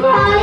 감사합니다.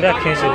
ঘুরে খেয়েছিল